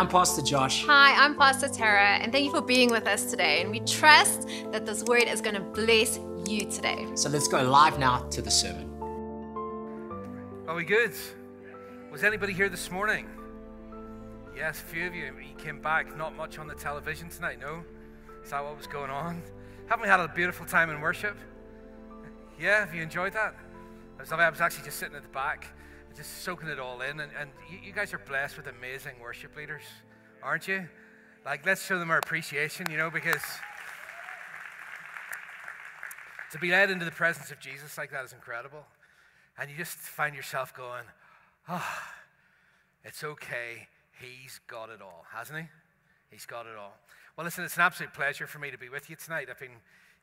I'm Pastor Josh. Hi, I'm Pastor Tara, and thank you for being with us today. And we trust that this word is going to bless you today. So let's go live now to the sermon. Are we good? Was anybody here this morning? Yes, a few of you. You came back. Not much on the television tonight, no? Is that what was going on? Haven't we had a beautiful time in worship? Yeah, have you enjoyed that? I was, I was actually just sitting at the back, just soaking it all in. And, and you, you guys are blessed with amazing worship leaders, aren't you? Like, let's show them our appreciation, you know, because to be led into the presence of Jesus like that is incredible. And you just find yourself going, oh, it's okay. He's got it all, hasn't he? He's got it all. Well, listen, it's an absolute pleasure for me to be with you tonight. I've been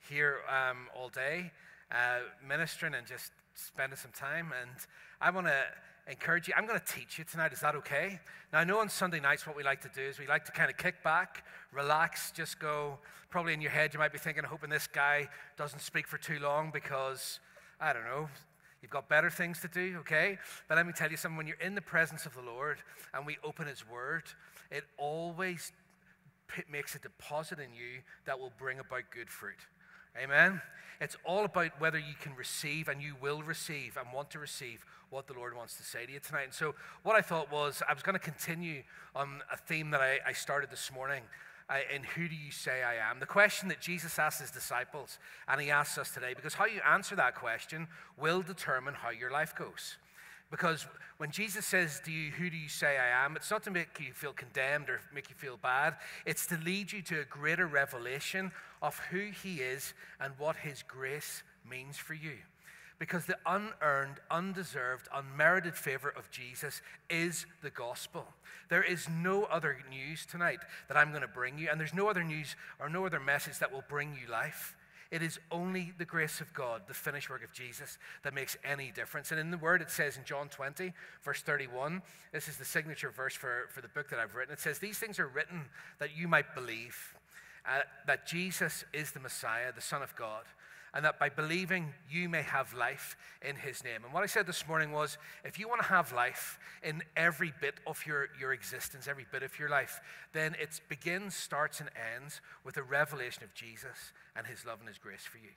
here um, all day uh, ministering and just spending some time. And I want to encourage you. I'm going to teach you tonight. Is that okay? Now, I know on Sunday nights what we like to do is we like to kind of kick back, relax, just go. Probably in your head, you might be thinking, hoping this guy doesn't speak for too long because, I don't know, You've got better things to do, okay? But let me tell you something when you're in the presence of the Lord and we open His Word, it always makes a deposit in you that will bring about good fruit. Amen? It's all about whether you can receive and you will receive and want to receive what the Lord wants to say to you tonight. And so, what I thought was, I was going to continue on a theme that I, I started this morning. Uh, in who do you say I am? The question that Jesus asked his disciples, and he asks us today, because how you answer that question will determine how your life goes. Because when Jesus says to you, Who do you say I am? it's not to make you feel condemned or make you feel bad. It's to lead you to a greater revelation of who He is and what His grace means for you. Because the unearned, undeserved, unmerited favor of Jesus is the gospel. There is no other news tonight that I'm going to bring you, and there's no other news or no other message that will bring you life. It is only the grace of God, the finished work of Jesus, that makes any difference. And in the word, it says in John 20, verse 31, this is the signature verse for, for the book that I've written. It says, These things are written that you might believe uh, that Jesus is the Messiah, the Son of God and that by believing you may have life in his name. And what I said this morning was if you want to have life in every bit of your, your existence, every bit of your life, then it begins, starts, and ends with a revelation of Jesus and his love and his grace for you.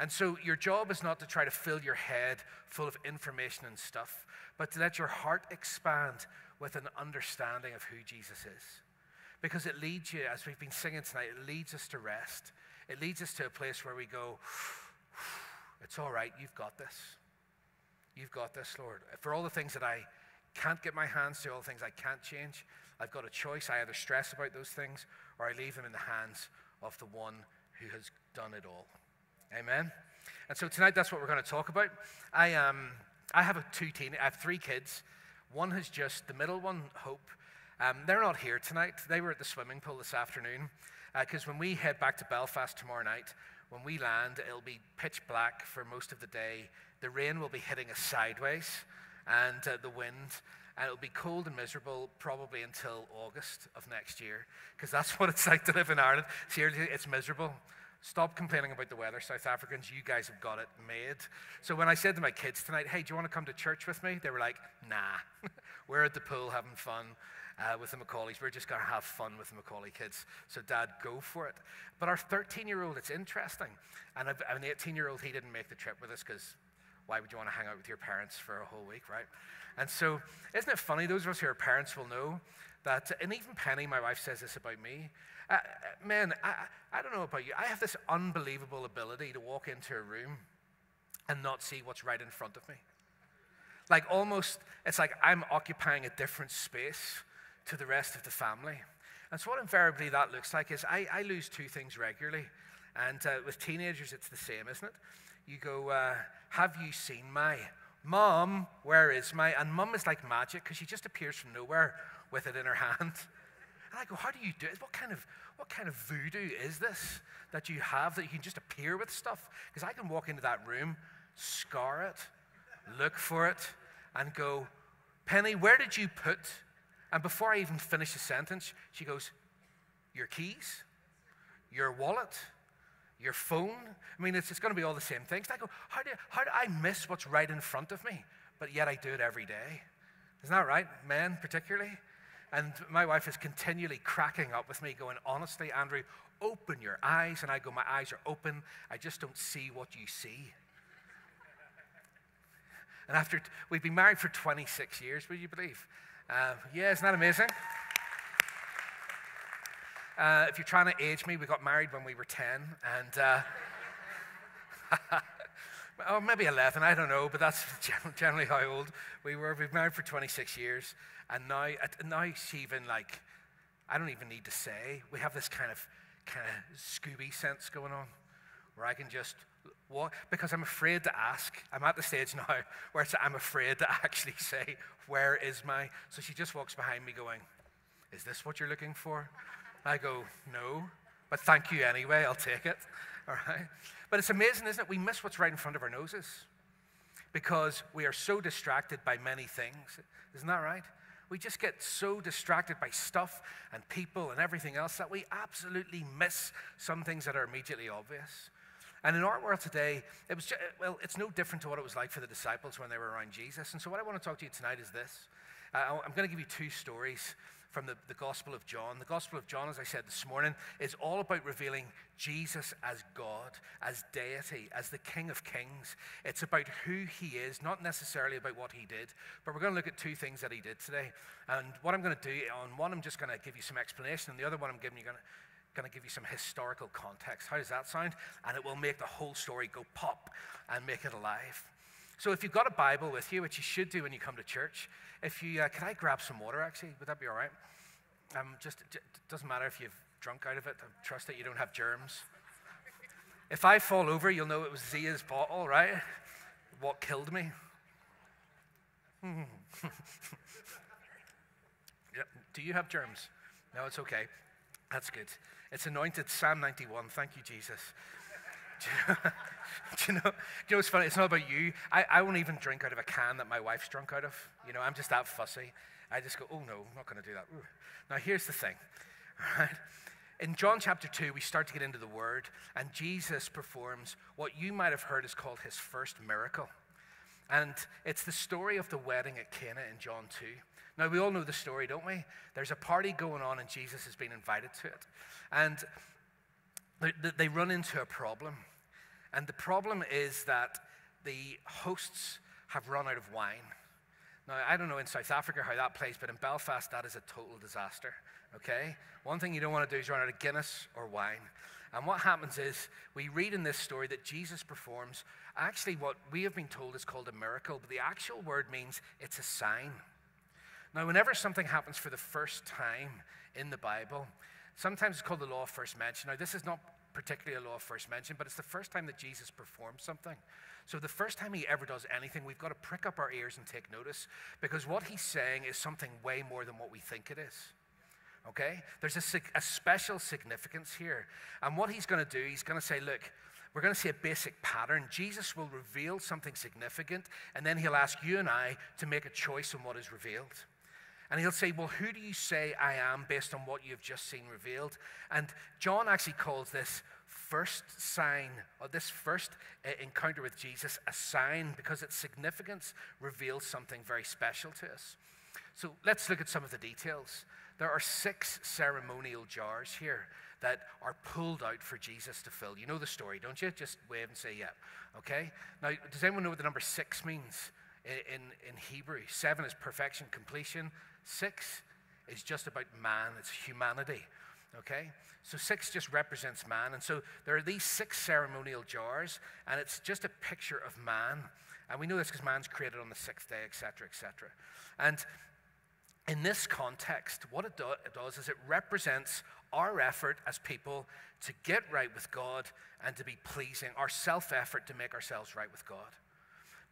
And so your job is not to try to fill your head full of information and stuff, but to let your heart expand with an understanding of who Jesus is. Because it leads you, as we've been singing tonight, it leads us to rest. It leads us to a place where we go, it's all right, you've got this. You've got this, Lord. For all the things that I can't get my hands to, all the things I can't change, I've got a choice. I either stress about those things or I leave them in the hands of the one who has done it all. Amen. And so tonight, that's what we're going to talk about. I um, I have a two teen, I have three kids. One has just the middle one, Hope. Um, they're not here tonight. They were at the swimming pool this afternoon because uh, when we head back to Belfast tomorrow night, when we land, it'll be pitch black for most of the day. The rain will be hitting us sideways, and uh, the wind, and it'll be cold and miserable probably until August of next year, because that's what it's like to live in Ireland. Seriously, it's miserable. Stop complaining about the weather, South Africans. You guys have got it made. So when I said to my kids tonight, hey, do you want to come to church with me? They were like, nah, we're at the pool having fun uh, with the McCauleys. We're just going to have fun with the McCauley kids. So, Dad, go for it. But our 13 year old, it's interesting. And an 18 year old, he didn't make the trip with us because why would you want to hang out with your parents for a whole week, right? And so, isn't it funny? Those of us who are parents will know that, and even Penny, my wife, says this about me. Uh, uh man, I, I don't know about you. I have this unbelievable ability to walk into a room and not see what's right in front of me. Like almost, it's like I'm occupying a different space to the rest of the family. And so, what invariably that looks like is I, I lose two things regularly. And uh, with teenagers, it's the same, isn't it? You go, uh, Have you seen my? Mom, where is my? And mum is like magic because she just appears from nowhere with it in her hand. And I go, How do you do it? What kind of, what kind of voodoo is this that you have that you can just appear with stuff? Because I can walk into that room, scar it, look for it, and go, Penny, where did you put and before I even finish the sentence, she goes, Your keys, your wallet, your phone. I mean, it's, it's going to be all the same things. And I go, how do, how do I miss what's right in front of me? But yet I do it every day. Isn't that right? Men, particularly? And my wife is continually cracking up with me, going, Honestly, Andrew, open your eyes. And I go, My eyes are open. I just don't see what you see. and after, we've been married for 26 years, would you believe? Uh, yeah, isn't that amazing? Uh, if you're trying to age me, we got married when we were 10. And. Uh, or maybe 11, I don't know, but that's generally how old we were. We've married for 26 years, and now, now it's even like, I don't even need to say. We have this kind of, kind of Scooby sense going on, where I can just walk, because I'm afraid to ask. I'm at the stage now where I'm afraid to actually say, where is my, so she just walks behind me going, is this what you're looking for? I go, no, but thank you anyway, I'll take it, all right? But it's amazing, isn't it? We miss what's right in front of our noses because we are so distracted by many things. Isn't that right? We just get so distracted by stuff and people and everything else that we absolutely miss some things that are immediately obvious. And in our world today, it was just, well, it's no different to what it was like for the disciples when they were around Jesus. And so, what I want to talk to you tonight is this. Uh, I'm going to give you two stories from the, the Gospel of John. The Gospel of John, as I said this morning, is all about revealing Jesus as God, as deity, as the King of Kings. It's about who he is, not necessarily about what he did. But we're going to look at two things that he did today. And what I'm going to do, on one, I'm just going to give you some explanation, and the other one, I'm giving you going to going to give you some historical context. How does that sound? And it will make the whole story go pop and make it alive. So if you've got a Bible with you, which you should do when you come to church, if you, uh, can I grab some water actually? Would that be all right? Um, just, it doesn't matter if you've drunk out of it. Trust that you don't have germs. If I fall over, you'll know it was Zia's bottle, right? What killed me. yeah. Do you have germs? No, it's okay. That's good. It's anointed Psalm 91. Thank you, Jesus. do, you know, do you know what's funny? It's not about you. I, I won't even drink out of a can that my wife's drunk out of. You know, I'm just that fussy. I just go, oh no, I'm not going to do that. Ooh. Now, here's the thing, all right? In John chapter 2, we start to get into the word, and Jesus performs what you might have heard is called his first miracle. And it's the story of the wedding at Cana in John 2. Now, we all know the story, don't we? There's a party going on, and Jesus has been invited to it. And they run into a problem. And the problem is that the hosts have run out of wine. Now, I don't know in South Africa how that plays, but in Belfast, that is a total disaster. Okay? One thing you don't want to do is run out of Guinness or wine. And what happens is, we read in this story that Jesus performs actually what we have been told is called a miracle, but the actual word means it's a sign. Now, whenever something happens for the first time in the Bible, sometimes it's called the law of first mention. Now, this is not particularly a law of first mention, but it's the first time that Jesus performs something. So, the first time he ever does anything, we've got to prick up our ears and take notice because what he's saying is something way more than what we think it is. Okay? There's a, a special significance here. And what he's going to do, he's going to say, look, we're going to see a basic pattern. Jesus will reveal something significant, and then he'll ask you and I to make a choice on what is revealed. And he'll say, Well, who do you say I am based on what you've just seen revealed? And John actually calls this first sign, or this first uh, encounter with Jesus, a sign because its significance reveals something very special to us. So let's look at some of the details. There are six ceremonial jars here that are pulled out for Jesus to fill. You know the story, don't you? Just wave and say, yeah. Okay? Now, does anyone know what the number six means in, in, in Hebrew? Seven is perfection, completion. Six is just about man, it's humanity. Okay? So six just represents man. And so there are these six ceremonial jars, and it's just a picture of man. And we know this because man's created on the sixth day, etc., etc. And in this context, what it, do, it does is it represents our effort as people to get right with God and to be pleasing, our self effort to make ourselves right with God.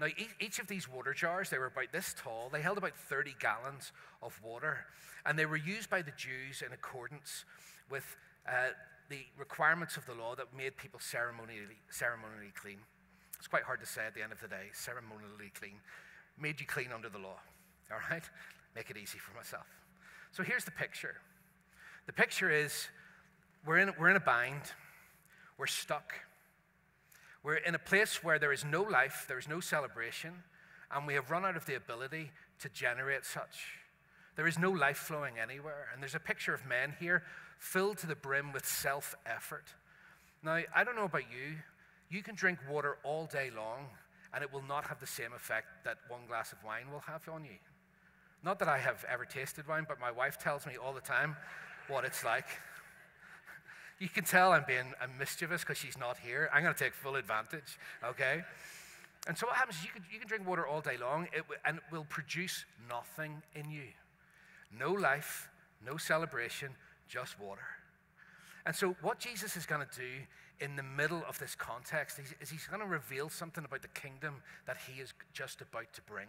Now, each of these water jars, they were about this tall. They held about 30 gallons of water, and they were used by the Jews in accordance with uh, the requirements of the law that made people ceremonially, ceremonially clean. It's quite hard to say at the end of the day, ceremonially clean. Made you clean under the law, all right? Make it easy for myself. So here's the picture. The picture is we're in, we're in a bind, we're stuck. We're in a place where there is no life, there is no celebration, and we have run out of the ability to generate such. There is no life flowing anywhere. And there's a picture of men here filled to the brim with self effort. Now, I don't know about you. You can drink water all day long, and it will not have the same effect that one glass of wine will have on you. Not that I have ever tasted wine, but my wife tells me all the time what it's like. You can tell I'm being I'm mischievous because she's not here. I'm going to take full advantage, okay? And so what happens is you can, you can drink water all day long it, and it will produce nothing in you. No life, no celebration, just water. And so what Jesus is going to do in the middle of this context is, is he's going to reveal something about the kingdom that he is just about to bring.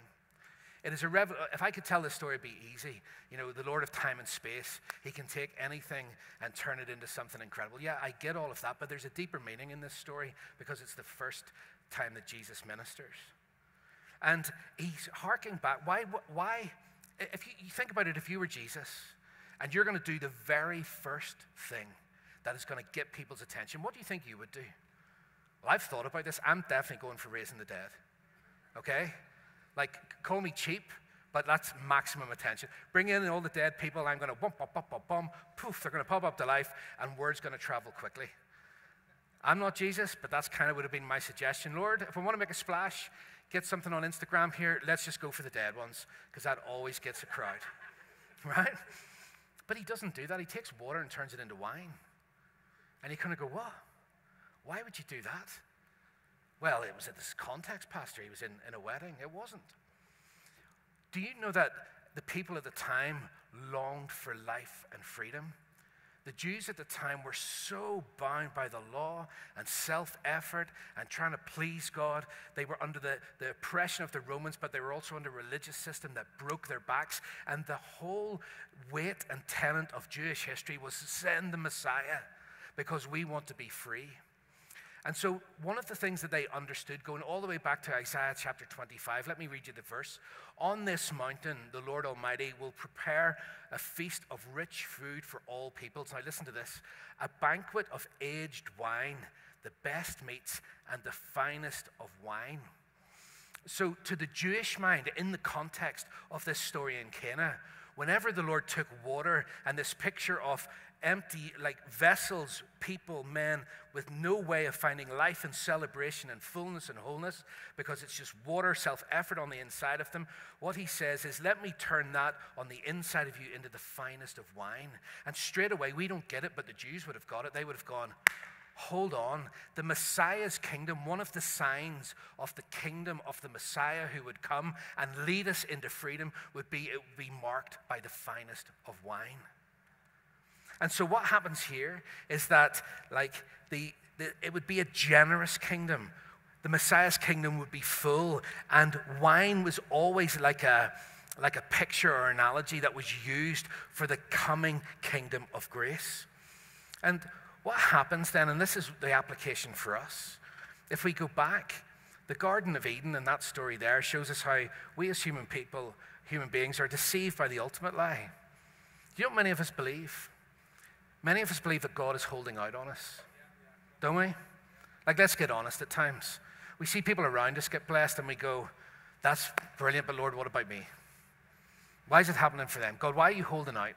It is a if I could tell this story, it'd be easy. You know, the Lord of time and space, he can take anything and turn it into something incredible. Yeah, I get all of that, but there's a deeper meaning in this story because it's the first time that Jesus ministers. And he's harking back. Why, why, if you, you think about it, if you were Jesus and you're going to do the very first thing that is going to get people's attention, what do you think you would do? Well, I've thought about this. I'm definitely going for raising the dead. Okay? Like, call me cheap, but that's maximum attention. Bring in all the dead people. I'm going to bump, bump, bump, bump, bump. Poof, they're going to pop up to life, and word's going to travel quickly. I'm not Jesus, but that's kind of would have been my suggestion. Lord, if I want to make a splash, get something on Instagram here, let's just go for the dead ones, because that always gets a crowd. Right? But he doesn't do that. He takes water and turns it into wine. And you kind of go, what? Why would you do that? Well, it was in this context, Pastor. He was in, in a wedding. It wasn't. Do you know that the people at the time longed for life and freedom? The Jews at the time were so bound by the law and self effort and trying to please God. They were under the, the oppression of the Romans, but they were also under a religious system that broke their backs. And the whole weight and tenet of Jewish history was to send the Messiah because we want to be free. And so, one of the things that they understood, going all the way back to Isaiah chapter 25, let me read you the verse. On this mountain, the Lord Almighty will prepare a feast of rich food for all peoples. Now, listen to this a banquet of aged wine, the best meats, and the finest of wine. So, to the Jewish mind, in the context of this story in Cana, whenever the Lord took water and this picture of empty, like vessels, people, men with no way of finding life and celebration and fullness and wholeness because it's just water, self effort on the inside of them. What he says is, let me turn that on the inside of you into the finest of wine. And straight away, we don't get it, but the Jews would have got it. They would have gone, hold on. The Messiah's kingdom, one of the signs of the kingdom of the Messiah who would come and lead us into freedom, would be it would be marked by the finest of wine. And so what happens here is that, like, the, the, it would be a generous kingdom. The Messiah's kingdom would be full, and wine was always like a, like a picture or analogy that was used for the coming kingdom of grace. And what happens then, and this is the application for us, if we go back, the Garden of Eden and that story there shows us how we as human people, human beings, are deceived by the ultimate lie. Do you know what many of us believe? Many of us believe that God is holding out on us, don't we? Like, let's get honest at times. We see people around us get blessed and we go, that's brilliant, but Lord, what about me? Why is it happening for them? God, why are you holding out?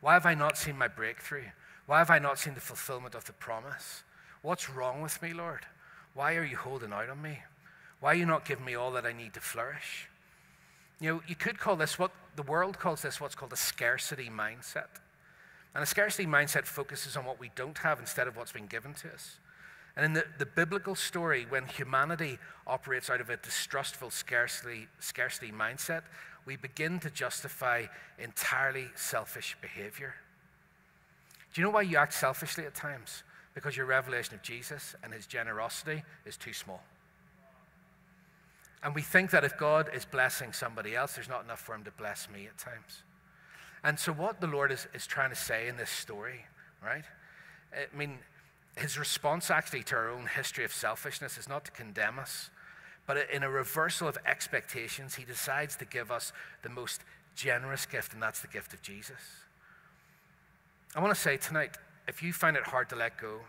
Why have I not seen my breakthrough? Why have I not seen the fulfillment of the promise? What's wrong with me, Lord? Why are you holding out on me? Why are you not giving me all that I need to flourish? You know, you could call this what the world calls this what's called a scarcity mindset. And a scarcity mindset focuses on what we don't have instead of what's been given to us. And in the, the biblical story, when humanity operates out of a distrustful scarcity, scarcity mindset, we begin to justify entirely selfish behavior. Do you know why you act selfishly at times? Because your revelation of Jesus and his generosity is too small. And we think that if God is blessing somebody else, there's not enough for him to bless me at times. And so, what the Lord is, is trying to say in this story, right? I mean, his response actually to our own history of selfishness is not to condemn us, but in a reversal of expectations, he decides to give us the most generous gift, and that's the gift of Jesus. I want to say tonight if you find it hard to let go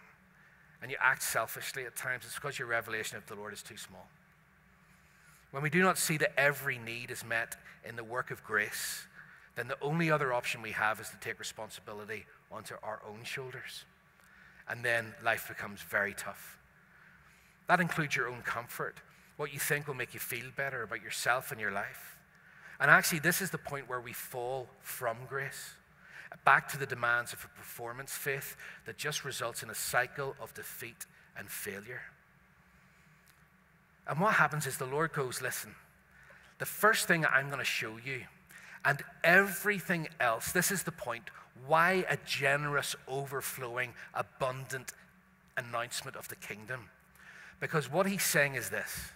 and you act selfishly at times, it's because your revelation of the Lord is too small. When we do not see that every need is met in the work of grace, then the only other option we have is to take responsibility onto our own shoulders. And then life becomes very tough. That includes your own comfort, what you think will make you feel better about yourself and your life. And actually, this is the point where we fall from grace back to the demands of a performance faith that just results in a cycle of defeat and failure. And what happens is the Lord goes, Listen, the first thing I'm going to show you, and everything else, this is the point why a generous, overflowing, abundant announcement of the kingdom. Because what he's saying is this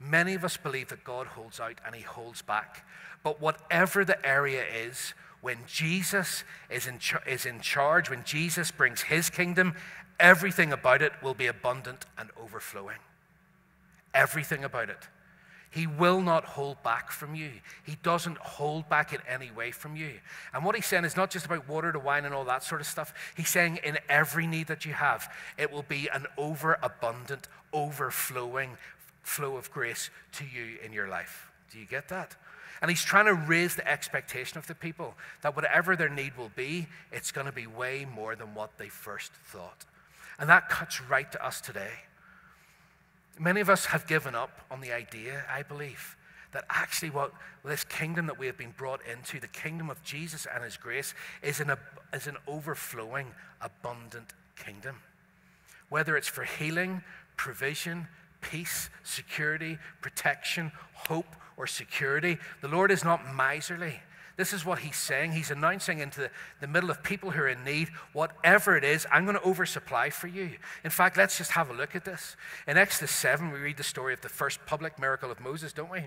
many of us believe that God holds out and he holds back. But whatever the area is, when Jesus is in, is in charge, when Jesus brings his kingdom, everything about it will be abundant and overflowing. Everything about it. He will not hold back from you. He doesn't hold back in any way from you. And what he's saying is not just about water to wine and all that sort of stuff. He's saying in every need that you have, it will be an overabundant, overflowing flow of grace to you in your life. Do you get that? And he's trying to raise the expectation of the people that whatever their need will be, it's going to be way more than what they first thought. And that cuts right to us today. Many of us have given up on the idea, I believe, that actually what this kingdom that we have been brought into, the kingdom of Jesus and his grace, is an, is an overflowing, abundant kingdom. Whether it's for healing, provision, peace, security, protection, hope, or security, the Lord is not miserly. This is what he's saying. He's announcing into the, the, middle of people who are in need, whatever it is, I'm going to oversupply for you. In fact, let's just have a look at this. In Exodus 7, we read the story of the first public miracle of Moses, don't we?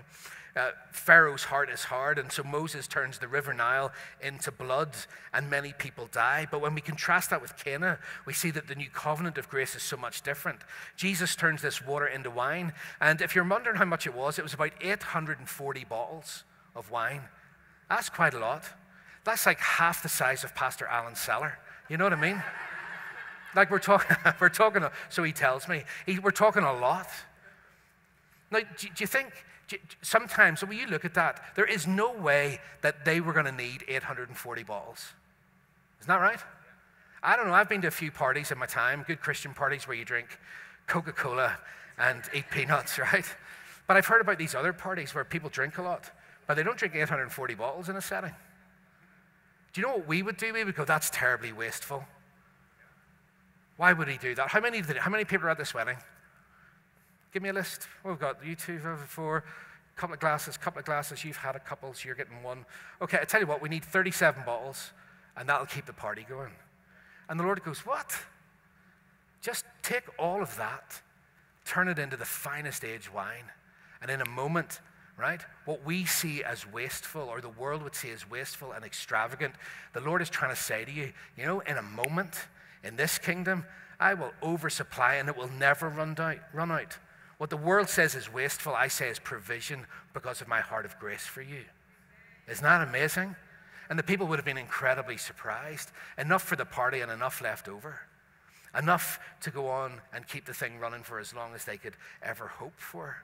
Uh, Pharaoh's heart is hard, and so Moses turns the river Nile into blood, and many people die. But when we contrast that with Cana, we see that the new covenant of grace is so much different. Jesus turns this water into wine, and if you're wondering how much it was, it was about 840 bottles of wine. That's quite a lot. That's like half the size of Pastor Alan's cellar. You know what I mean? Like we're talking, we're talking. So he tells me he, we're talking a lot. Now, do, do you think do, sometimes when you look at that, there is no way that they were going to need 840 balls. Isn't that right? I don't know. I've been to a few parties in my time, good Christian parties where you drink Coca-Cola and eat peanuts, right? But I've heard about these other parties where people drink a lot. But they don't drink 840 bottles in a setting. Do you know what we would do? We would go, that's terribly wasteful. Why would he do that? How many, how many people are at this wedding? Give me a list. Oh, we've got you two, four, a couple of glasses, a couple of glasses. You've had a couple, so you're getting one. Okay, I tell you what, we need 37 bottles, and that'll keep the party going. And the Lord goes, What? Just take all of that, turn it into the finest aged wine, and in a moment, right? What we see as wasteful, or the world would see as wasteful and extravagant, the Lord is trying to say to you, you know, in a moment, in this kingdom, I will oversupply and it will never run out. Run out. What the world says is wasteful, I say is provision because of my heart of grace for you. Isn't that amazing? And the people would have been incredibly surprised. Enough for the party and enough left over. Enough to go on and keep the thing running for as long as they could ever hope for.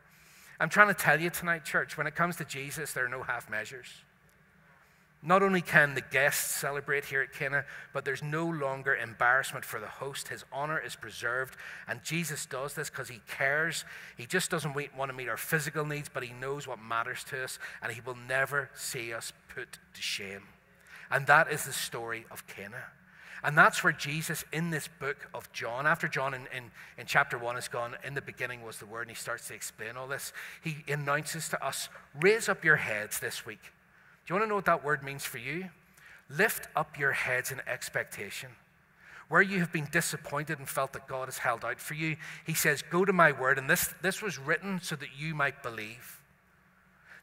I'm trying to tell you tonight, church, when it comes to Jesus, there are no half measures. Not only can the guests celebrate here at Cana, but there's no longer embarrassment for the host. His honor is preserved. And Jesus does this because he cares. He just doesn't want to meet our physical needs, but he knows what matters to us, and he will never see us put to shame. And that is the story of Cana. And that's where Jesus, in this book of John, after John in, in, in chapter 1 has gone, in the beginning was the Word, and he starts to explain all this, he announces to us raise up your heads this week. Do you want to know what that word means for you? Lift up your heads in expectation. Where you have been disappointed and felt that God has held out for you, he says, Go to my word. And this, this was written so that you might believe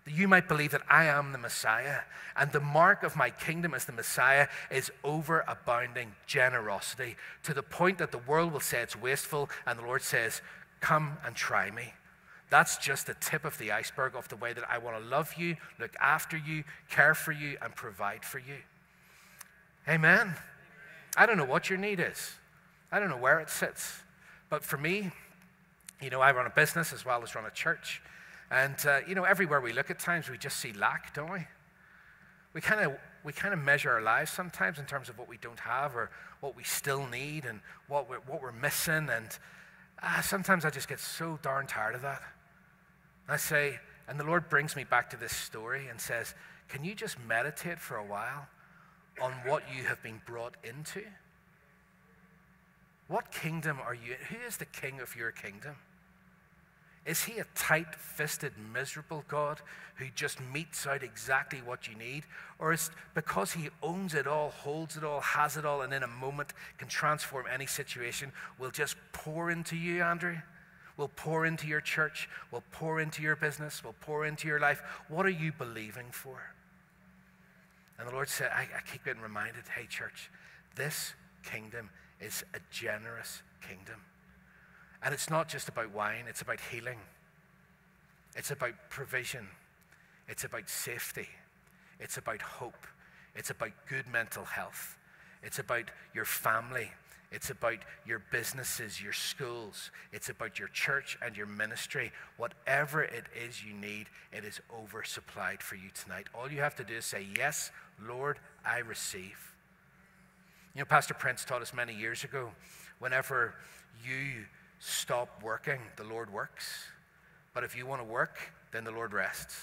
that you might believe that I am the Messiah. And the mark of my kingdom as the Messiah is overabounding generosity to the point that the world will say it's wasteful, and the Lord says, Come and try me. That's just the tip of the iceberg of the way that I want to love you, look after you, care for you, and provide for you. Amen. I don't know what your need is, I don't know where it sits. But for me, you know, I run a business as well as run a church. And, uh, you know, everywhere we look at times, we just see lack, don't we? We kind of we kind of measure our lives sometimes in terms of what we don't have or what we still need and what we're, what we're missing. And uh, sometimes I just get so darn tired of that. I say, and the Lord brings me back to this story and says, Can you just meditate for a while on what you have been brought into? What kingdom are you? Who is the king of your kingdom? Is he a tight fisted, miserable God who just metes out exactly what you need? Or is because he owns it all, holds it all, has it all, and in a moment can transform any situation, will just pour into you, Andrew? Will pour into your church, will pour into your business, will pour into your life. What are you believing for? And the Lord said, I, I keep getting reminded hey, church, this kingdom is a generous kingdom. And it's not just about wine, it's about healing, it's about provision, it's about safety, it's about hope, it's about good mental health, it's about your family. It's about your businesses, your schools. It's about your church and your ministry. Whatever it is you need, it is oversupplied for you tonight. All you have to do is say, Yes, Lord, I receive. You know, Pastor Prince taught us many years ago whenever you stop working, the Lord works. But if you want to work, then the Lord rests.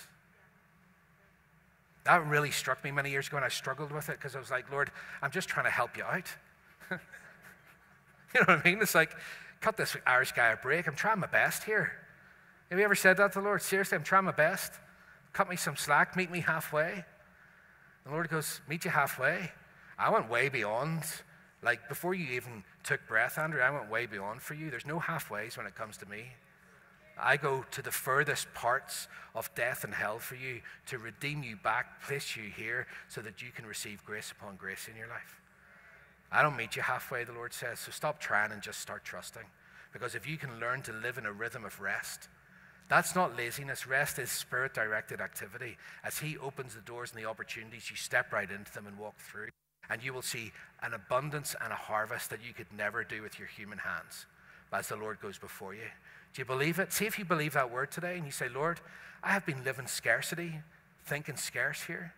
That really struck me many years ago, and I struggled with it because I was like, Lord, I'm just trying to help you out. you know what I mean? It's like, cut this Irish guy a break. I'm trying my best here. Have you ever said that to the Lord? Seriously, I'm trying my best. Cut me some slack, meet me halfway. The Lord goes, Meet you halfway. I went way beyond like before you even took breath, Andrew, I went way beyond for you. There's no halfways when it comes to me. I go to the furthest parts of death and hell for you to redeem you back, place you here so that you can receive grace upon grace in your life. I don't meet you halfway, the Lord says, so stop trying and just start trusting. Because if you can learn to live in a rhythm of rest, that's not laziness. Rest is spirit directed activity. As He opens the doors and the opportunities, you step right into them and walk through and you will see an abundance and a harvest that you could never do with your human hands as the Lord goes before you. Do you believe it? See if you believe that word today and you say, Lord, I have been living scarcity, thinking scarce here.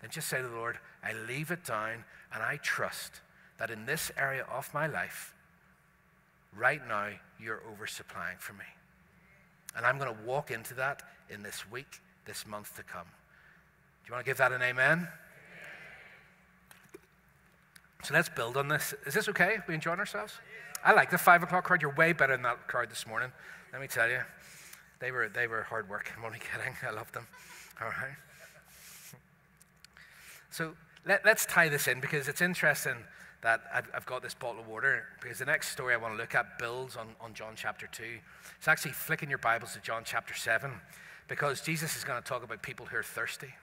Then just say to the Lord, I leave it down and I trust that in this area of my life, right now, you're oversupplying for me. And I'm going to walk into that in this week, this month to come. Do you want to give that an amen? So let's build on this. Is this okay? We enjoying ourselves? I like the five o'clock crowd. You're way better than that crowd this morning. Let me tell you, they were they were hard work. I'm only kidding. I love them. All right. So let, us tie this in because it's interesting that I've, I've, got this bottle of water because the next story I want to look at builds on, on John chapter 2. It's actually flicking your Bibles to John chapter 7 because Jesus is going to talk about people who are thirsty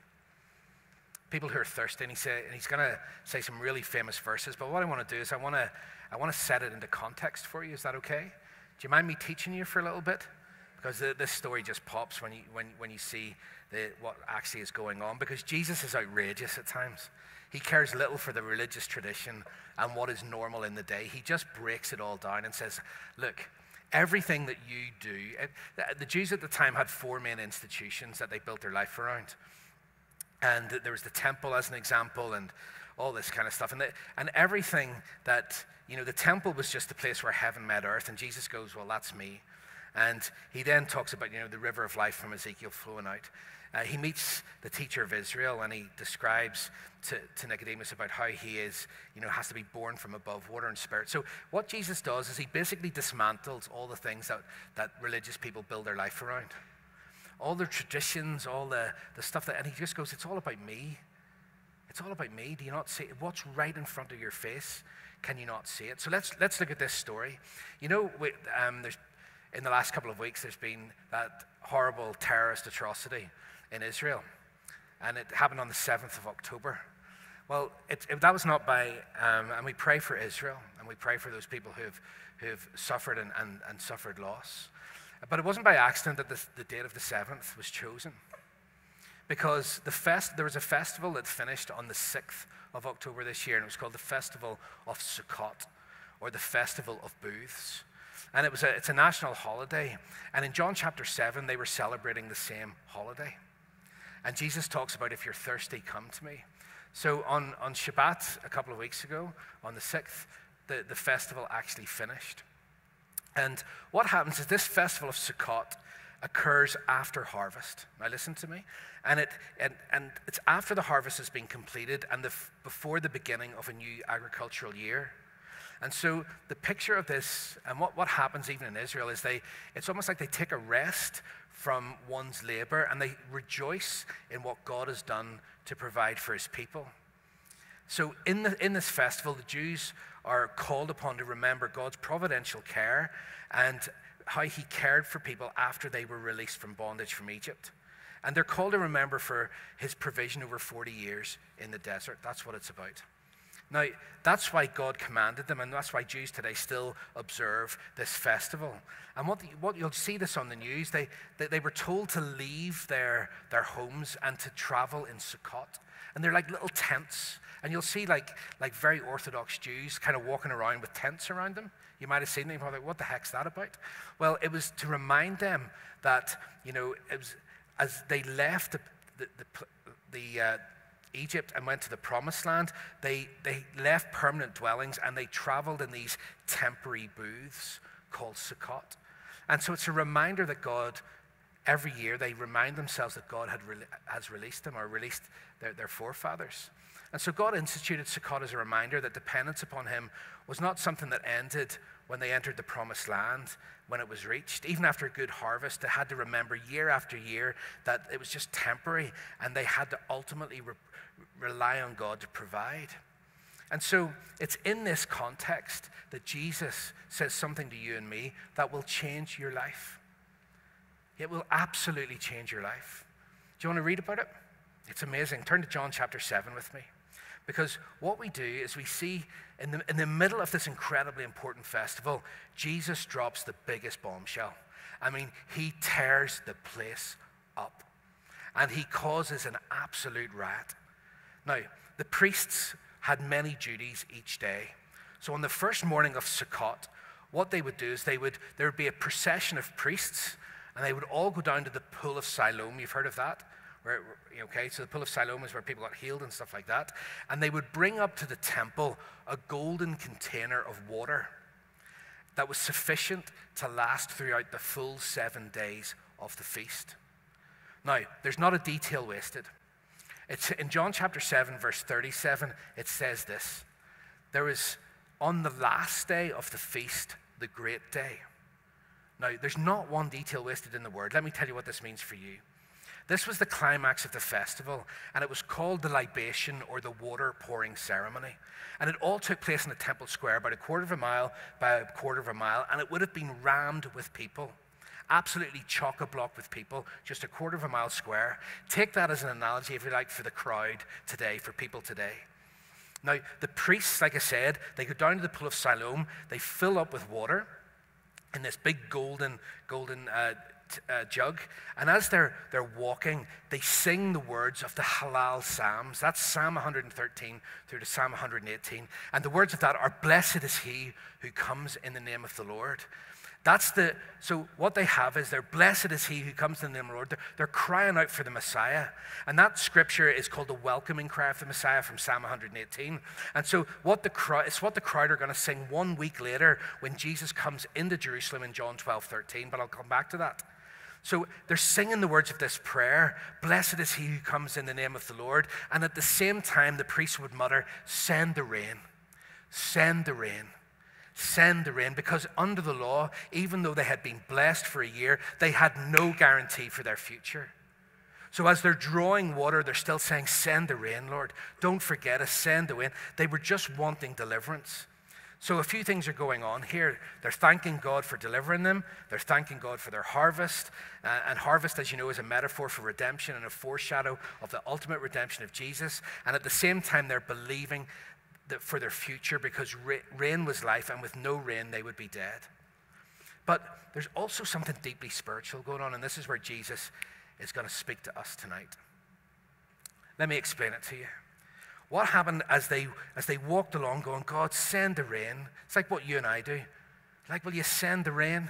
people who are thirsty, and, he say, and he's going to say some really famous verses. But what I want to do is I want to I want to set it into context for you. Is that okay? Do you mind me teaching you for a little bit? Because the, this story just pops when you when when you see the, what actually is going on. Because Jesus is outrageous at times. He cares little for the religious tradition and what is normal in the day. He just breaks it all down and says, "Look." Everything that you do, eh, the Jews at the time had four main institutions that they built their life around. And there was the temple as an example, and all this kind of stuff. And, the, and everything that, you know, the temple was just the place where heaven met earth. And Jesus goes, Well, that's me. And he then talks about, you know, the river of life from Ezekiel flowing out. Uh, he meets the teacher of Israel and he describes to, to, Nicodemus about how he is, you know, has to be born from above water and spirit. So what Jesus does is he basically dismantles all the things that, that religious people build their life around all their traditions, all the, the stuff that, and he just goes, It's all about me. It's all about me. Do you not see it? What's right in front of your face? Can you not see it? So let's, let's look at this story. You know, we, um, in the last couple of weeks, there's been that horrible terrorist atrocity in Israel. And it happened on the 7th of October. Well, it, it, that was not by, um, and we pray for Israel, and we pray for those people who've, who've suffered and, and, and suffered loss. But it wasn't by accident that the, the date of the 7th was chosen. Because the fest, there was a festival that finished on the 6th of October this year, and it was called the Festival of Sukkot, or the Festival of Booths. And it was a, it's a national holiday. And in John chapter 7, they were celebrating the same holiday. And Jesus talks about if you're thirsty, come to me. So on, on Shabbat, a couple of weeks ago, on the 6th, the, the festival actually finished. And what happens is this festival of Sukkot occurs after harvest. Now, listen to me. And, it, and, and it's after the harvest has been completed and the, before the beginning of a new agricultural year. And so the picture of this, and what, what happens even in Israel, is they, it's almost like they take a rest from one's labor and they rejoice in what God has done to provide for his people. So in, the, in this festival, the Jews are called upon to remember God's providential care and how he cared for people after they were released from bondage from Egypt. And they're called to remember for his provision over 40 years in the desert. That's what it's about. Now, that's why God commanded them, and that's why Jews today still observe this festival. And what, the, what you'll see this on the news, they, they, they, were told to leave their, their homes and to travel in Sukkot. And they're like little tents. And you'll see like, like very Orthodox Jews kind of walking around with tents around them. You might have seen them. Like, what the heck's that about? Well, it was to remind them that, you know, it was as they left the, the, the, the uh, Egypt and went to the promised land, they, they left permanent dwellings and they traveled in these temporary booths called Sukkot. And so it's a reminder that God, every year, they remind themselves that God had re- has released them or released their, their forefathers. And so God instituted Sukkot as a reminder that dependence upon Him was not something that ended when they entered the promised land, when it was reached. Even after a good harvest, they had to remember year after year that it was just temporary and they had to ultimately re- rely on God to provide. And so it's in this context that Jesus says something to you and me that will change your life. It will absolutely change your life. Do you want to read about it? It's amazing. Turn to John chapter 7 with me. Because what we do is we see in the, in the middle of this incredibly important festival, Jesus drops the biggest bombshell. I mean, he tears the place up and he causes an absolute riot. Now, the priests had many duties each day. So on the first morning of Sukkot, what they would do is they would there would be a procession of priests, and they would all go down to the pool of Siloam. You've heard of that? Where, okay, so the pool of Siloam is where people got healed and stuff like that. And they would bring up to the temple a golden container of water that was sufficient to last throughout the full seven days of the feast. Now, there's not a detail wasted. It's in John chapter 7, verse 37, it says this There was on the last day of the feast, the great day. Now, there's not one detail wasted in the word. Let me tell you what this means for you. This was the climax of the festival, and it was called the libation or the water pouring ceremony. And it all took place in the temple square, about a quarter of a mile by a quarter of a mile, and it would have been rammed with people absolutely chock a block with people, just a quarter of a mile square. Take that as an analogy, if you like, for the crowd today, for people today. Now, the priests, like I said, they go down to the pool of Siloam, they fill up with water in this big golden, golden uh, uh, jug, and as they're, they're walking, they sing the words of the Hallel Psalms. That's Psalm 113 through to Psalm 118. And the words of that are Blessed is he who comes in the name of the Lord. That's the, so what they have is they're blessed is he who comes in the name of the Lord. They're, they're, crying out for the Messiah. And that scripture is called the welcoming cry of the Messiah from Psalm 118. And so what the crowd, it's what the crowd are going to sing one week later when Jesus comes into Jerusalem in John 12, 13. But I'll come back to that. So they're singing the words of this prayer Blessed is he who comes in the name of the Lord. And at the same time, the priest would mutter, Send the rain, send the rain send the rain because under the law, even though they had been blessed for a year, they had no guarantee for their future. So as they're drawing water, they're still saying, Send the rain, Lord. Don't forget us, send the rain. They were just wanting deliverance. So a few things are going on here. They're thanking God for delivering them. They're thanking God for their harvest. Uh, and harvest, as you know, is a metaphor for redemption and a foreshadow of the ultimate redemption of Jesus. And at the same time, they're believing that for their future because rain was life, and with no rain, they would be dead. But there's also something deeply spiritual going on, and this is where Jesus is going to speak to us tonight. Let me explain it to you. What happened as they, as they walked along, going, God, send the rain? It's like what you and I do. Like, will you send the rain?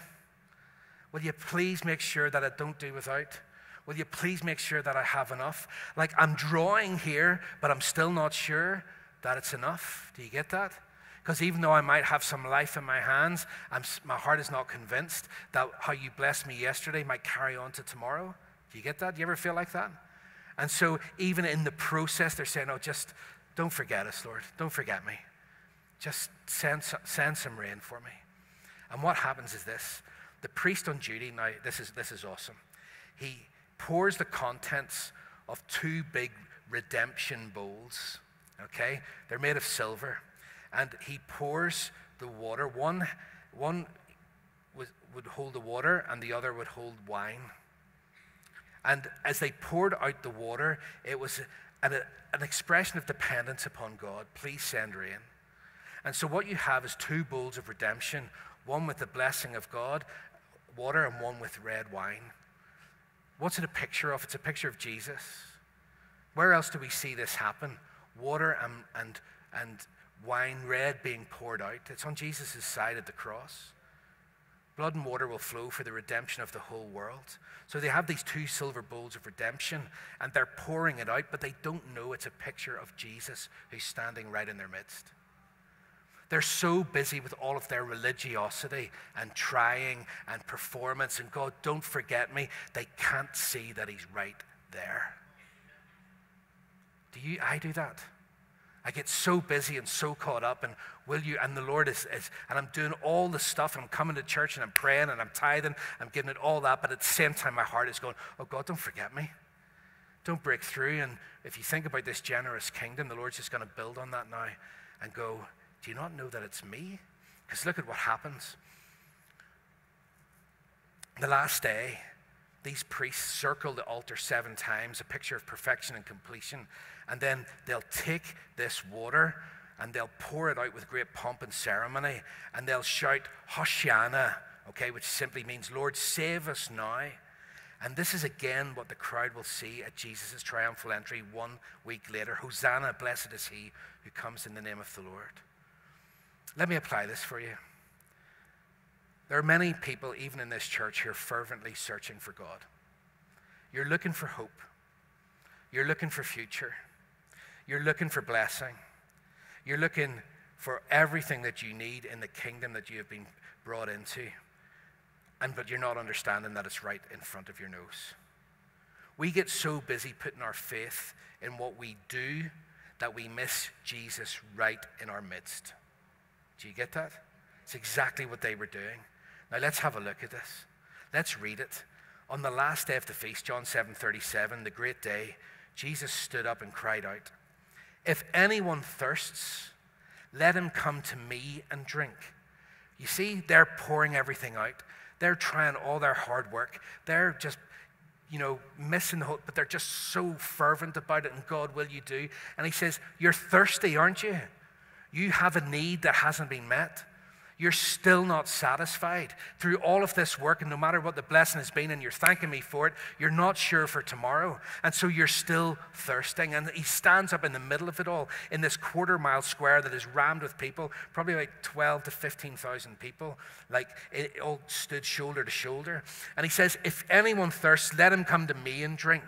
Will you please make sure that I don't do without? Will you please make sure that I have enough? Like I'm drawing here, but I'm still not sure that it's enough. Do you get that? Because even though I might have some life in my hands, I'm, my heart is not convinced that how you blessed me yesterday might carry on to tomorrow. Do you get that? Do you ever feel like that? And so, even in the process, they're saying, Oh, just don't forget us, Lord. Don't forget me. Just send, send some rain for me. And what happens is this the priest on duty, now, this is, this is awesome. He pours the contents of two big redemption bowls, okay? They're made of silver and he pours the water. One, one would, would hold the water, and the other would hold wine. And as they poured out the water, it was an, an expression of dependence upon God. Please send rain. And so, what you have is two bowls of redemption one with the blessing of God, water, and one with red wine. What's it a picture of? It's a picture of Jesus. Where else do we see this happen? Water and, and, and wine red being poured out. It's on Jesus' side at the cross. Blood and water will flow for the redemption of the whole world. So they have these two silver bowls of redemption and they're pouring it out, but they don't know it's a picture of Jesus who's standing right in their midst. They're so busy with all of their religiosity and trying and performance and God, don't forget me, they can't see that He's right there. Do you? I do that. I get so busy and so caught up, and will you? And the Lord is, is, and I'm doing all the stuff, and I'm coming to church, and I'm praying, and I'm tithing, I'm giving it all that, but at the same time, my heart is going, Oh God, don't forget me. Don't break through. And if you think about this generous kingdom, the Lord's just going to build on that now and go, Do you not know that it's me? Because look at what happens. The last day, these priests circle the altar seven times, a picture of perfection and completion. And then they'll take this water and they'll pour it out with great pomp and ceremony. And they'll shout, Hosanna, okay, which simply means, Lord, save us now. And this is again what the crowd will see at Jesus' triumphal entry one week later. Hosanna, blessed is he who comes in the name of the Lord. Let me apply this for you. There are many people, even in this church, who are fervently searching for God. You're looking for hope. You're looking for future. You're looking for blessing. You're looking for everything that you need in the kingdom that you have been brought into. And but you're not understanding that it's right in front of your nose. We get so busy putting our faith in what we do that we miss Jesus right in our midst. Do you get that? It's exactly what they were doing. Now let's have a look at this. Let's read it. On the last day of the feast, John 7:37, the great day, Jesus stood up and cried out, if anyone thirsts, let him come to me and drink. You see, they're pouring everything out. They're trying all their hard work. They're just, you know, missing the hope, but they're just so fervent about it. And God, will you do? And He says, You're thirsty, aren't you? You have a need that hasn't been met you're still not satisfied through all of this work, and no matter what the blessing has been, and you're thanking me for it, you're not sure for tomorrow. And so you're still thirsting. And he stands up in the middle of it all in this quarter mile square that is rammed with people, probably like 12 to 15,000 people, like it all stood shoulder to shoulder. And he says, If anyone thirsts, let him come to me and drink.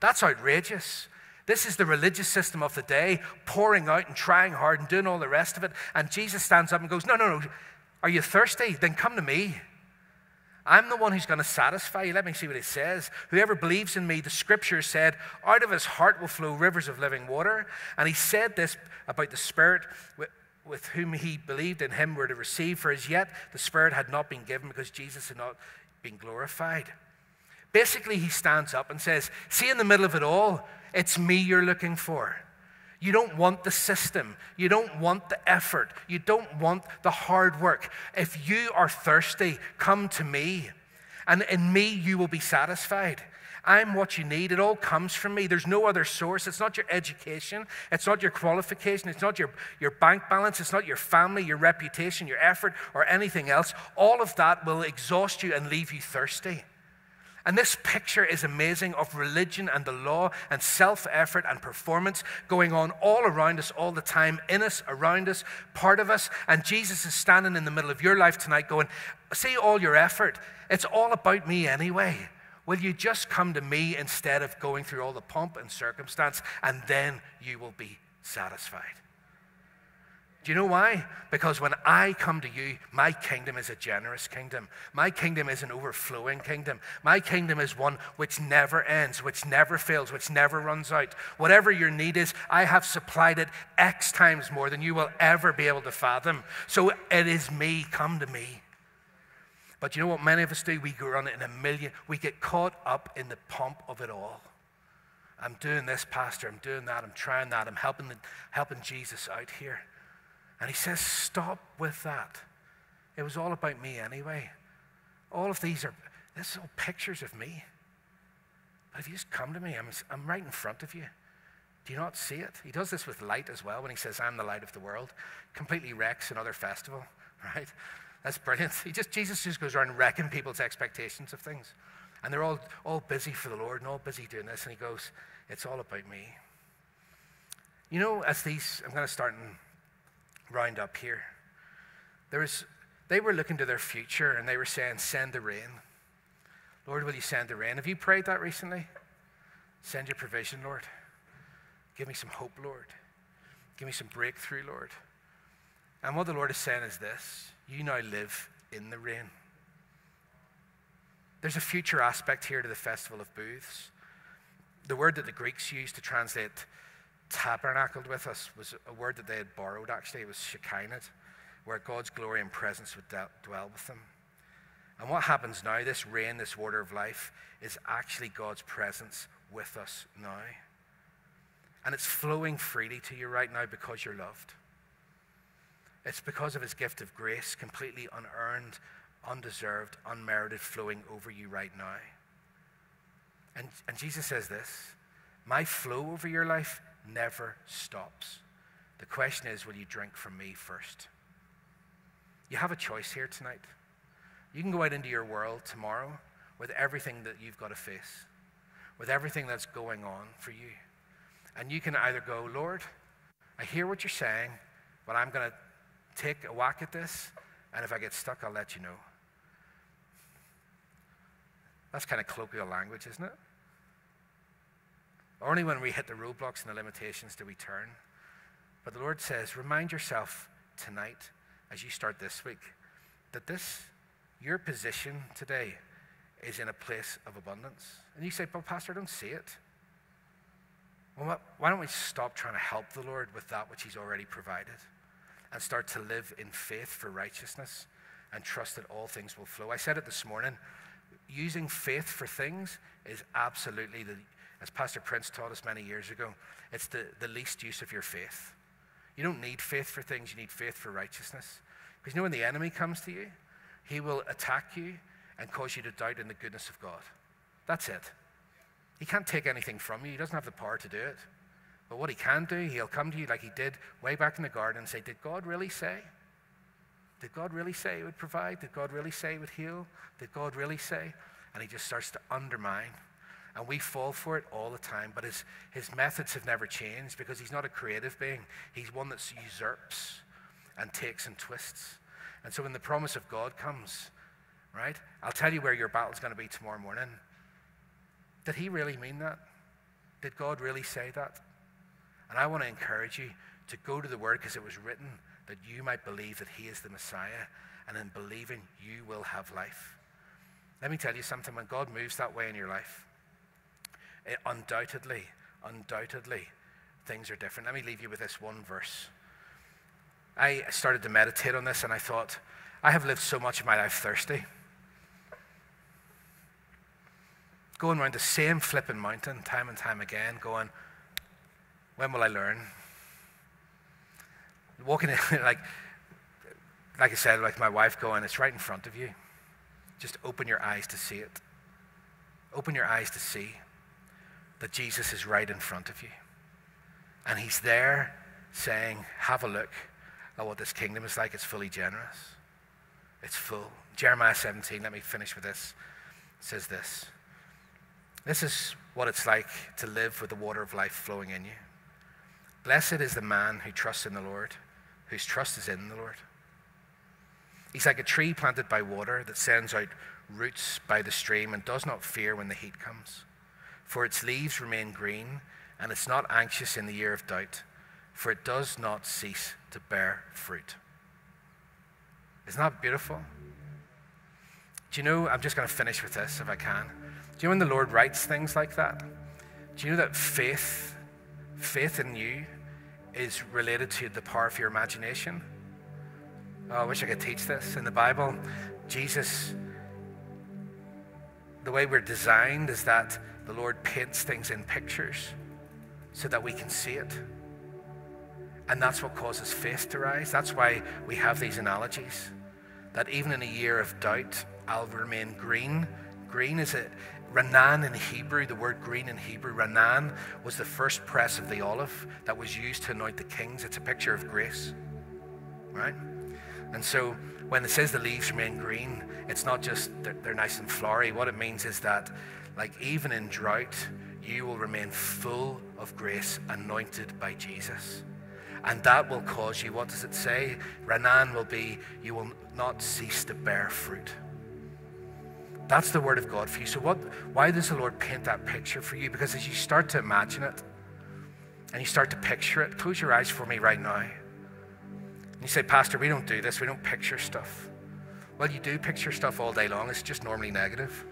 That's outrageous. This is the religious system of the day, pouring out and trying hard and doing all the rest of it. And Jesus stands up and goes, No, no, no. Are you thirsty? Then come to me. I'm the one who's going to satisfy you. Let me see what it says. Whoever believes in me, the scripture said, out of his heart will flow rivers of living water. And he said this about the Spirit with, whom he believed in him were to receive, for as yet the Spirit had not been given because Jesus had not been glorified. Basically, he stands up and says, See, in the middle of it all, it's me you're looking for. You don't want the system. You don't want the effort. You don't want the hard work. If you are thirsty, come to me. And in me, you will be satisfied. I'm what you need. It all comes from me. There's no other source. It's not your education. It's not your qualification. It's not your, your bank balance. It's not your family, your reputation, your effort, or anything else. All of that will exhaust you and leave you thirsty. And this picture is amazing of religion and the law and self effort and performance going on all around us all the time, in us, around us, part of us. And Jesus is standing in the middle of your life tonight going, See all your effort. It's all about me anyway. Will you just come to me instead of going through all the pomp and circumstance, and then you will be satisfied? Do you know why? Because when I come to you, my kingdom is a generous kingdom. My kingdom is an overflowing kingdom. My kingdom is one which never ends, which never fails, which never runs out. Whatever your need is, I have supplied it X times more than you will ever be able to fathom. So it is me. Come to me. But you know what many of us do? We go on it in a million. We get caught up in the pomp of it all. I'm doing this, Pastor. I'm doing that. I'm trying that. I'm helping, helping Jesus out here. And he says, Stop with that. It was all about me anyway. All of these are, this is all pictures of me. But if you just come to me, I'm, I'm right in front of you. Do you not see it? He does this with light as well when he says, I'm the light of the world. Completely wrecks another festival, right? That's brilliant. He just, Jesus just goes around wrecking people's expectations of things. And they're all, all busy for the Lord and all busy doing this. And he goes, It's all about me. You know, as these, I'm going to start in round up here. There was, they were looking to their future and they were saying, Send the rain. Lord, will you send the rain? Have you prayed that recently? Send your provision, Lord. Give me some hope, Lord. Give me some breakthrough, Lord. And what the Lord is saying is this you now live in the rain. There's a future aspect here to the Festival of Booths. The word that the Greeks used to translate tabernacled with us was a word that they had borrowed, actually. It was Shekinah, where God's glory and presence would dwell with them. And what happens now, this rain, this water of life, is actually God's presence with us now. And it's flowing freely to you right now because you're loved. It's because of his gift of grace, completely unearned, undeserved, unmerited, flowing over you right now. And, and Jesus says this My flow over your life never stops. The question is, will you drink from me first? You have a choice here tonight. You can go out into your world tomorrow with everything that you've got to face, with everything that's going on for you. And you can either go, Lord, I hear what you're saying, but I'm going to take a whack at this, and if I get stuck, I'll let you know. That's kind of colloquial language, isn't it? Only when we hit the roadblocks and the limitations do we turn. But the Lord says, remind yourself tonight, as you start this week, that this, your position today, is in a place of abundance. And you say, but Pastor, I don't see it. Well, why don't we stop trying to help the Lord with that which He's already provided and start to live in faith for righteousness and trust that all things will flow? I said it this morning. Using faith for things is absolutely the, as Pastor Prince taught us many years ago, it's the, the least use of your faith. You don't need faith for things, you need faith for righteousness. Because you know when the enemy comes to you, he will attack you and cause you to doubt in the goodness of God. That's it. He can't take anything from you, he doesn't have the power to do it. But what he can do, he'll come to you like he did way back in the garden and say, Did God really say? Did God really say he would provide? Did God really say he would heal? Did God really say? And he just starts to undermine and we fall for it all the time. But his, his methods have never changed because he's not a creative being. He's one that usurps and takes and twists. And so when the promise of God comes, right, I'll tell you where your battle's going to be tomorrow morning. Did he really mean that? Did God really say that? And I want to encourage you to go to the word because it was written that you might believe that he is the Messiah. And in believing, you will have life. Let me tell you something when God moves that way in your life, it, undoubtedly, undoubtedly, things are different. Let me leave you with this one verse. I started to meditate on this and I thought, I have lived so much of my life thirsty. Going around the same flipping mountain time and time again, going, when will I learn? Walking in, like, like I said, like my wife going, it's right in front of you. Just open your eyes to see it. Open your eyes to see that Jesus is right in front of you. And he's there saying, Have a look at what this kingdom is like. It's fully generous, it's full. Jeremiah 17, let me finish with this. Says this This is what it's like to live with the water of life flowing in you. Blessed is the man who trusts in the Lord, whose trust is in the Lord. He's like a tree planted by water that sends out roots by the stream and does not fear when the heat comes. For its leaves remain green, and it's not anxious in the year of doubt, for it does not cease to bear fruit. Isn't that beautiful? Do you know, I'm just going to finish with this if I can. Do you know when the Lord writes things like that? Do you know that faith, faith in you, is related to the power of your imagination? Oh, I wish I could teach this. In the Bible, Jesus, the way we're designed is that the Lord paints things in pictures so that we can see it. And that's what causes faith to rise. That's why we have these analogies. That even in a year of doubt, I'll remain green. Green is a Ranan in Hebrew, the word green in Hebrew, Ranan was the first press of the olive that was used to anoint the kings. It's a picture of grace, right? And so when it says the leaves remain green, it's not just they're, they're nice and flowery. What it means is that, like, even in drought, you will remain full of grace, anointed by Jesus. And that will cause you, what does it say? Ranan will be, you will not cease to bear fruit. That's the word of God for you. So, what, why does the Lord paint that picture for you? Because as you start to imagine it and you start to picture it, close your eyes for me right now. You say, Pastor, we don't do this, we don't picture stuff. Well, you do picture stuff all day long, it's just normally negative.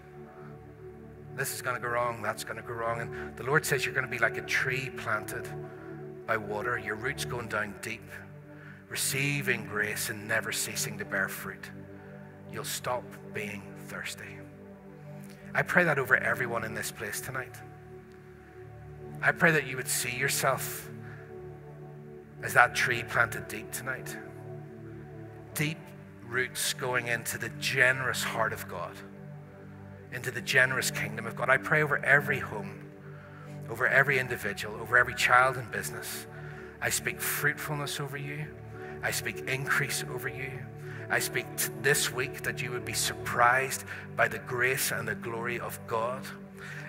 This is going to go wrong, that's going to go wrong. And the Lord says you're going to be like a tree planted by water, your roots going down deep, receiving grace and never ceasing to bear fruit. You'll stop being thirsty. I pray that over everyone in this place tonight. I pray that you would see yourself as that tree planted deep tonight. Deep roots going into the generous heart of God, into the generous kingdom of God. I pray over every home, over every individual, over every child and business. I speak fruitfulness over you. I speak increase over you. I speak this week that you would be surprised by the grace and the glory of God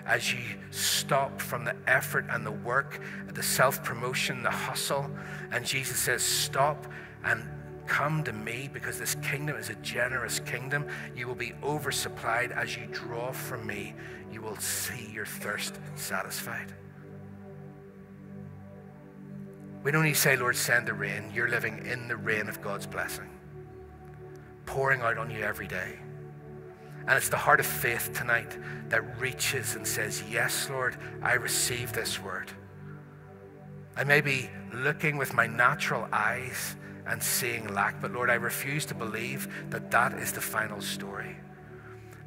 as you stop from the effort and the work, the self promotion, the hustle. And Jesus says, Stop and come to me because this kingdom is a generous kingdom. You will be oversupplied as you draw from me. You will see your thirst satisfied. We don't need to say, Lord, send the rain. You're living in the rain of God's blessing pouring out on you every day. And it's the heart of faith tonight that reaches and says, Yes, Lord, I receive this word. I may be looking with my natural eyes and seeing lack, but Lord, I refuse to believe that that is the final story.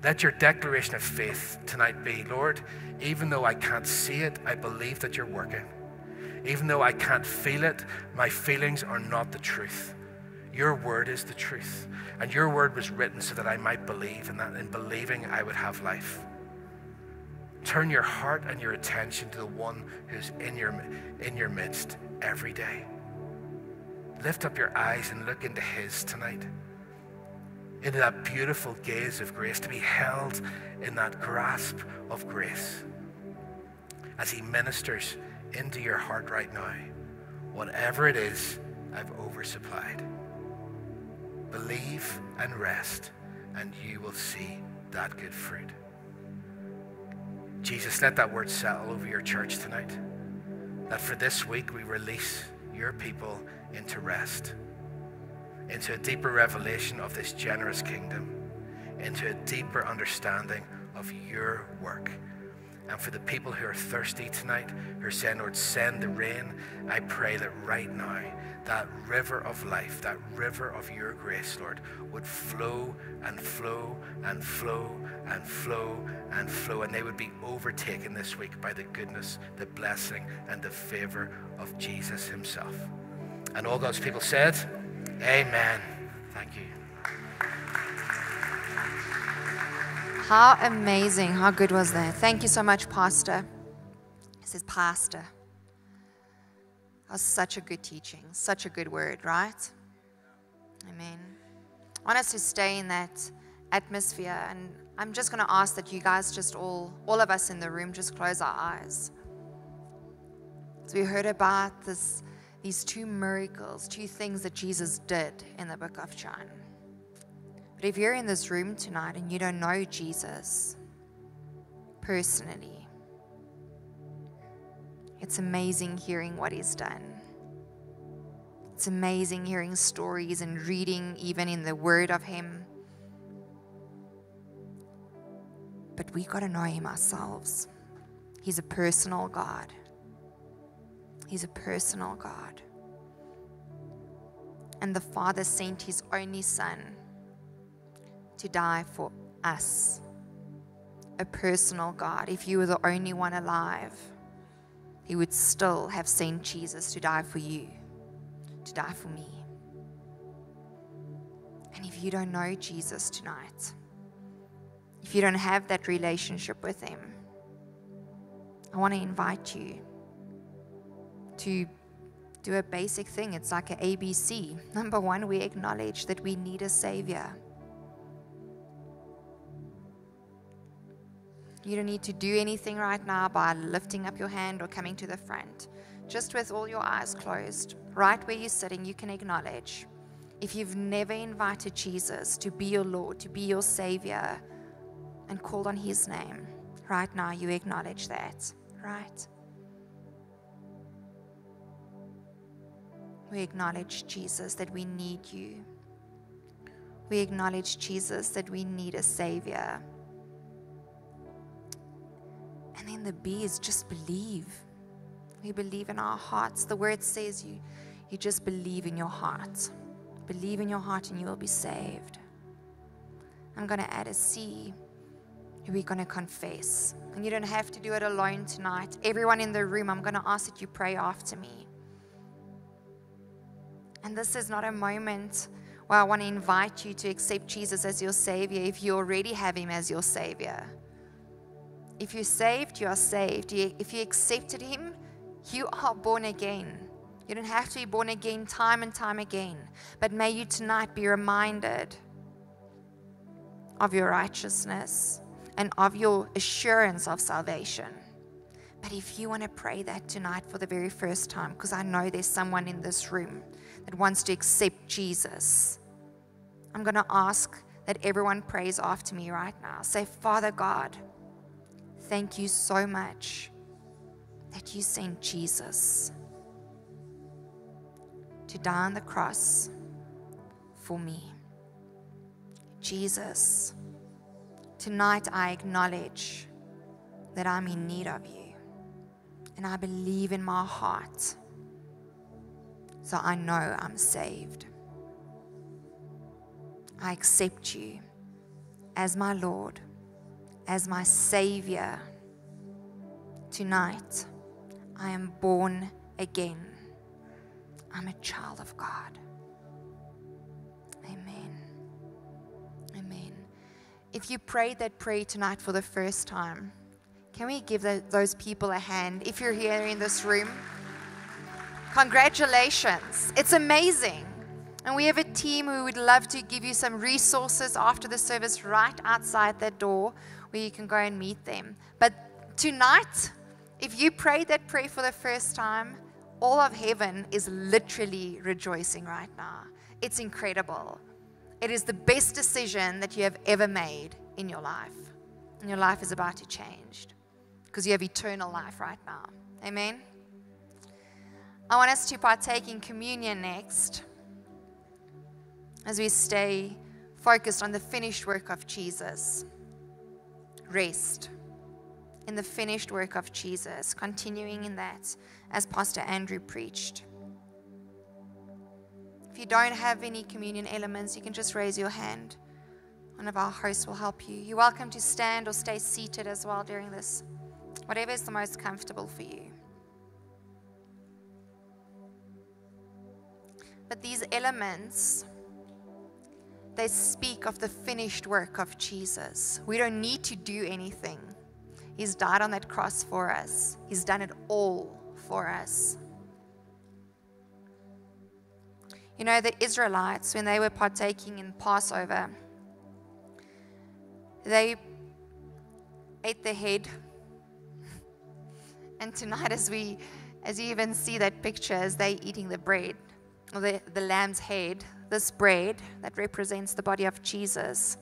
Let your declaration of faith tonight be, Lord, even though I can't see it, I believe that you're working. Even though I can't feel it, my feelings are not the truth. Your word is the truth. And your word was written so that I might believe, and that in believing I would have life. Turn your heart and your attention to the one who's in your, in your midst every day. Lift up your eyes and look into his tonight. Into that beautiful gaze of grace, to be held in that grasp of grace as he ministers into your heart right now. Whatever it is, I've oversupplied. Believe and rest, and you will see that good fruit. Jesus, let that word settle over your church tonight. That for this week we release your people into rest, into a deeper revelation of this generous kingdom, into a deeper understanding of your work. And for the people who are thirsty tonight, who are saying, Lord, send the rain, I pray that right now that river of life, that river of your grace, Lord, would flow and flow and flow and flow and flow, and they would be overtaken this week by the goodness, the blessing, and the favor of Jesus Himself. And all God's people said, Amen. Thank you. How amazing. How good was that? Thank you so much, Pastor. This is Pastor. That was such a good teaching, such a good word, right? Amen. I want us to stay in that atmosphere, and I'm just going to ask that you guys just all, all of us in the room, just close our eyes. As we heard about this, these two miracles, two things that Jesus did in the book of John. But if you're in this room tonight and you don't know Jesus personally, it's amazing hearing what he's done. It's amazing hearing stories and reading even in the word of him. But we got to know him ourselves. He's a personal God. He's a personal God. And the Father sent his only Son to die for us. A personal God. If you were the only one alive, he would still have sent Jesus to die for you, to die for me. And if you don't know Jesus tonight, if you don't have that relationship with him, I want to invite you to do a basic thing. It's like an ABC. Number one, we acknowledge that we need a Savior. You don't need to do anything right now by lifting up your hand or coming to the front. Just with all your eyes closed, right where you're sitting, you can acknowledge. If you've never invited Jesus to be your Lord, to be your Savior, and called on His name, right now you acknowledge that, right? We acknowledge, Jesus, that we need you. We acknowledge, Jesus, that we need a Savior. And then the B is just believe. We believe in our hearts. The word says you, you just believe in your heart. Believe in your heart and you will be saved. I'm going to add a C. We're going to confess. And you don't have to do it alone tonight. Everyone in the room, I'm going to ask that you pray after me. And this is not a moment where I want to invite you to accept Jesus as your Savior if you already have Him as your Savior. If you're saved, you are saved. If you accepted Him, you are born again. You don't have to be born again time and time again. But may you tonight be reminded of your righteousness and of your assurance of salvation. But if you want to pray that tonight for the very first time, because I know there's someone in this room that wants to accept Jesus, I'm going to ask that everyone prays after me right now. Say, Father God, thank you so much that you sent Jesus to die on the cross for me. Jesus, tonight I acknowledge that I'm in need of you. And I believe in my heart. So I know I'm saved. I accept you as my Lord, as my Savior. Tonight, I am born again. I'm a child of God. Amen. Amen. If you prayed that prayer tonight for the first time, can we give the, those people a hand? If you're here in this room, congratulations. It's amazing. And we have a team who would love to give you some resources after the service right outside that door where you can go and meet them. But tonight, if you prayed that prayer for the first time, all of heaven is literally rejoicing right now. It's incredible. It is the best decision that you have ever made in your life. And your life is about to change because you have eternal life right now. Amen. I want us to partake in communion next as we stay focused on the finished work of Jesus. Rest in the finished work of Jesus, continuing in that as Pastor Andrew preached. If you don't have any communion elements, you can just raise your hand. One of our hosts will help you. You're welcome to stand or stay seated as well during this, whatever is the most comfortable for you. But these elements, they speak of the finished work of Jesus. We don't need to do anything. He's died on that cross for us, He's done it all for us. You know, the Israelites, when they were partaking in Passover, they ate the head. And tonight, as we, as you even see that picture, as they eating the bread, or the, the lamb's head, this bread that represents the body of Jesus,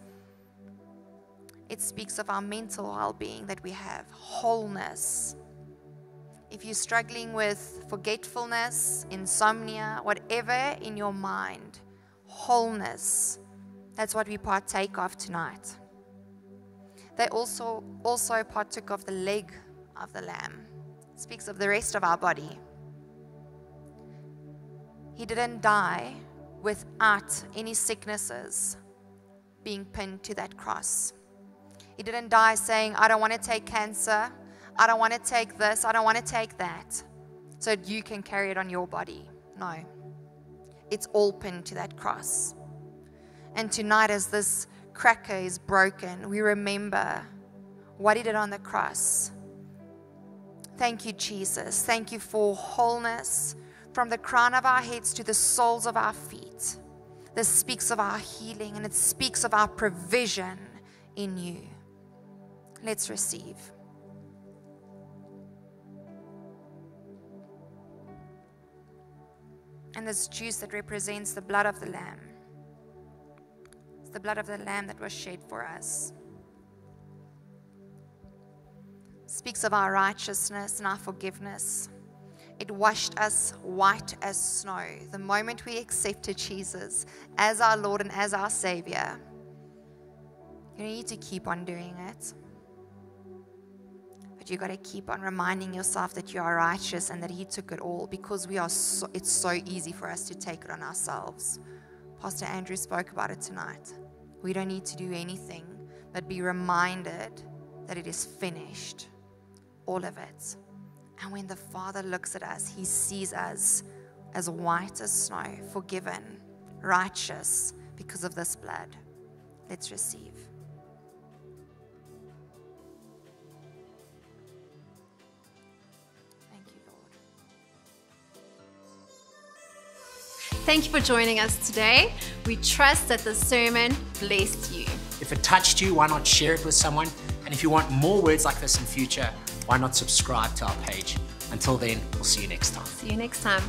it speaks of our mental well being that we have, wholeness. If you're struggling with forgetfulness, insomnia, whatever in your mind, wholeness, that's what we partake of tonight. They also, also partook of the leg of the lamb. It speaks of the rest of our body. He didn't die without any sicknesses being pinned to that cross. He didn't die saying, I don't want to take cancer. I don't want to take this. I don't want to take that. So you can carry it on your body. No. It's all pinned to that cross. And tonight, as this cracker is broken, we remember what he did on the cross. Thank you, Jesus. Thank you for wholeness from the crown of our heads to the soles of our feet. This speaks of our healing and it speaks of our provision in you. Let's receive. And this juice that represents the blood of the Lamb. It's the blood of the Lamb that was shed for us. Speaks of our righteousness and our forgiveness. It washed us white as snow the moment we accepted Jesus as our Lord and as our Savior. You need to keep on doing it. But you've got to keep on reminding yourself that you are righteous and that He took it all because we are so, it's so easy for us to take it on ourselves. Pastor Andrew spoke about it tonight. We don't need to do anything but be reminded that it is finished. All of it. And when the Father looks at us, He sees us as white as snow, forgiven, righteous because of this blood. Let's receive. Thank you Lord. Thank you for joining us today. We trust that the sermon blessed you. If it touched you, why not share it with someone? And if you want more words like this in future, why not subscribe to our page? Until then, we'll see you next time. See you next time.